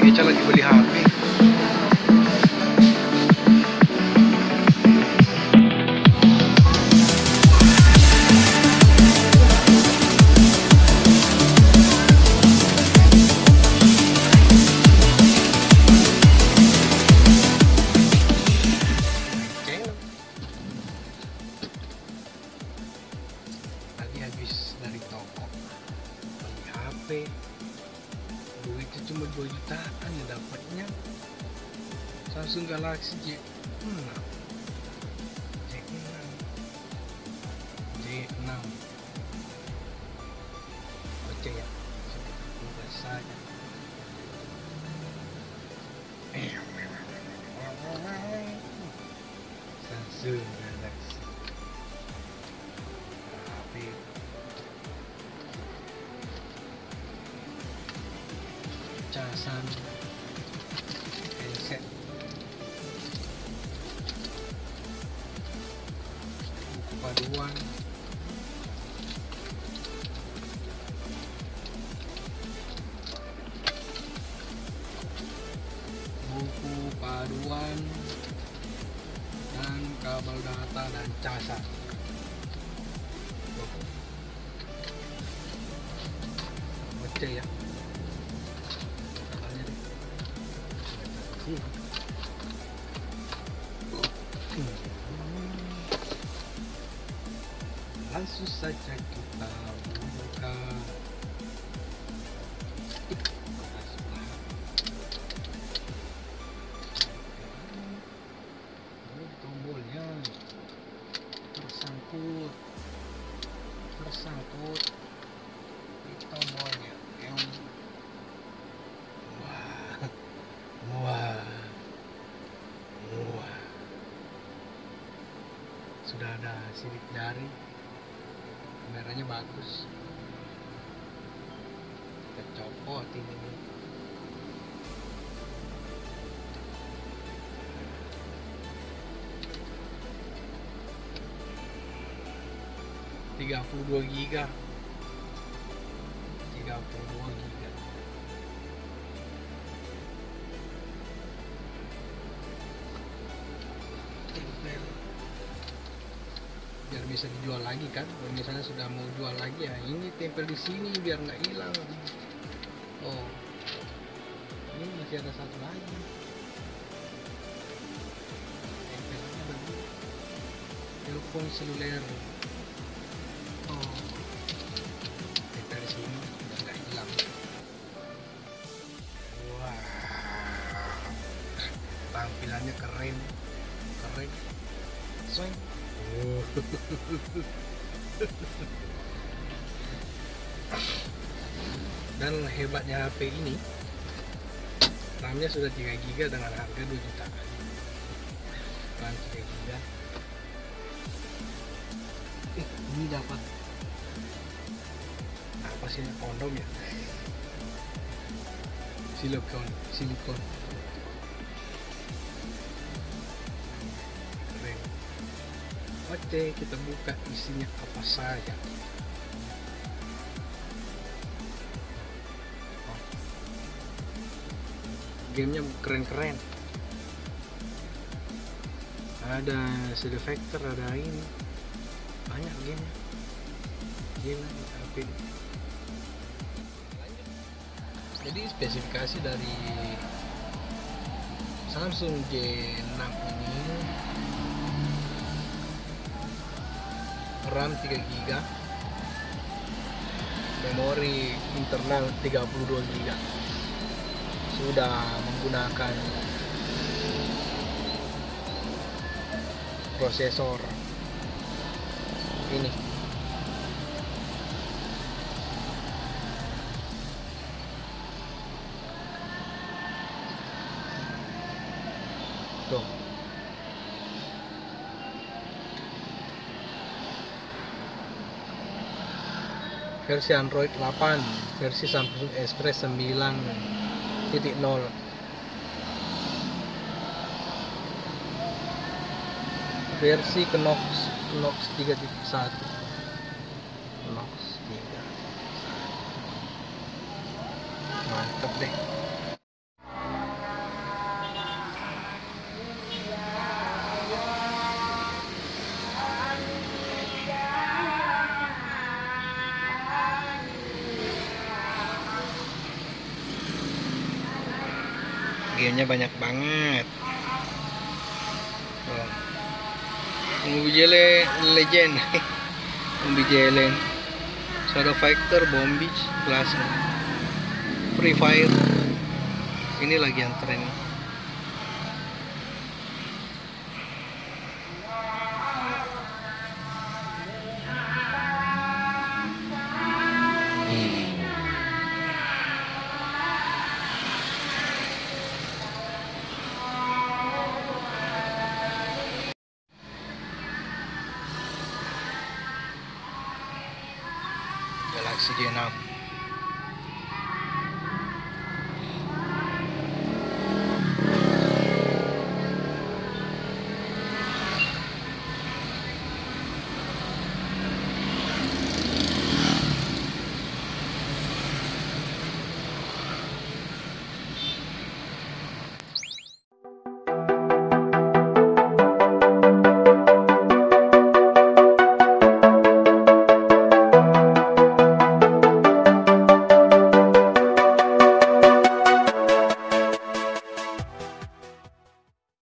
Kaya siya lagi balihabi. HP duitnya cuma 2 jutaan ya dapatnya. Samsung Galaxy J6 J6 J6 oke ya. Buka saja Samsung casan. Handset buku paduan. Buku paduan dan kabel data dan casan. Oke ya Langsung saja kita buka tombolnya tersangkut. Tersangkut di tombolnya. Yang wah. Wah. Sudah ada sidik jari kameranya bagus. Kita copot ini. Tiga puluh dua giga. Tiga puluh dua giga. Tempel biar bisa dijual lagi kan? Kalau misalnya sudah mau jual lagi ya ini tempel di sini biar nggak hilang. Oh ini masih ada satu lagi. Tempelnya bagus. Telepon seluler. Oh tempel di sini nggak hilang. Tampilannya keren. Keren Dan hebatnya HP ini RAM-nya sudah 3 GB dengan harga 2 juta. RAM 3 GB eh ini dapat apa sih kondom ya? Silikon silikon oke kita buka isinya apa saja. Gamenya keren-keren. Ada CD Factor ada ini. Banyak game gila HP jadi spesifikasi dari Samsung J6 ini RAM 3 GB memori internal 32 GB sudah menggunakan prosesor ini. Tuh versi Android 8 versi Samsung Express 9.0 versi Knox Knox 3.1 Knox 3 mantep deh gamenya banyak banget. Mobile Jele Legend. Mobile Jele Shadow Fighter Bomb Beach Class Free Fire. Ini lagi yang tren you know.